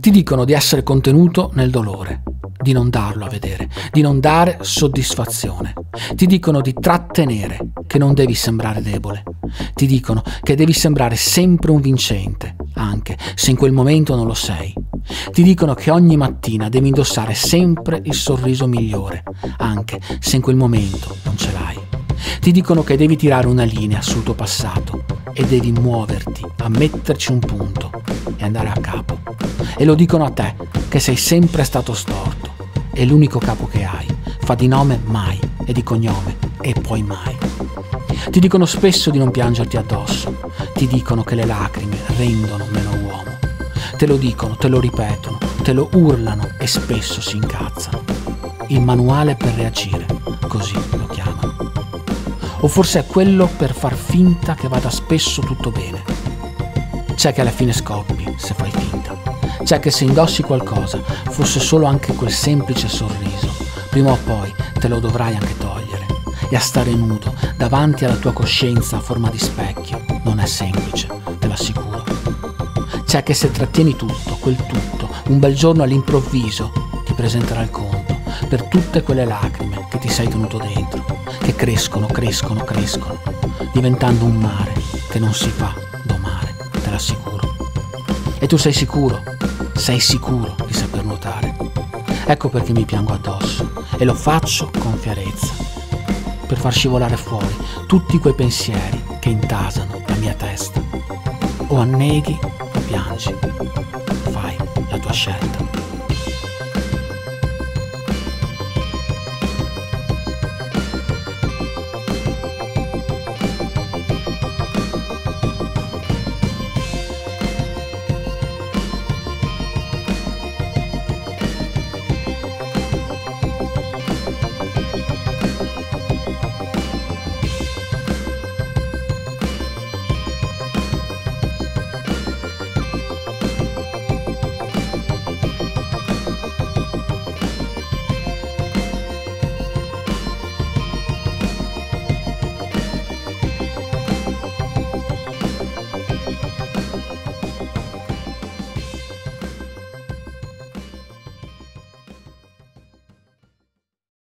Ti dicono di essere contenuto nel dolore, di non darlo a vedere, di non dare soddisfazione. Ti dicono di trattenere, che non devi sembrare debole. Ti dicono che devi sembrare sempre un vincente, anche se in quel momento non lo sei. Ti dicono che ogni mattina devi indossare sempre il sorriso migliore, anche se in quel momento non ce l'hai. Ti dicono che devi tirare una linea sul tuo passato e devi muoverti a metterci un punto e andare a capo. E lo dicono a te, che sei sempre stato storto. E l'unico capo che hai fa di nome mai e di cognome e poi mai. Ti dicono spesso di non piangerti addosso. Ti dicono che le lacrime rendono meno uomo. Te lo dicono, te lo ripetono, te lo urlano e spesso si incazzano. Il manuale per reagire, così lo chiamano. O forse è quello per far finta che vada spesso tutto bene. C'è che alla fine scoppi se fai finta. C'è che se indossi qualcosa, fosse solo anche quel semplice sorriso, prima o poi te lo dovrai anche togliere. E a stare nudo davanti alla tua coscienza a forma di specchio non è semplice, te l'assicuro. C'è che se trattieni tutto, quel tutto, un bel giorno all'improvviso ti presenterà il conto per tutte quelle lacrime che ti sei tenuto dentro, che crescono, crescono, crescono, diventando un mare che non si fa domare, te l'assicuro. E tu sei sicuro, sei sicuro di saper nuotare. Ecco perché mi piango addosso e lo faccio con fierezza, per far scivolare fuori tutti quei pensieri che intasano la mia testa. O anneghi o piangi, fai la tua scelta.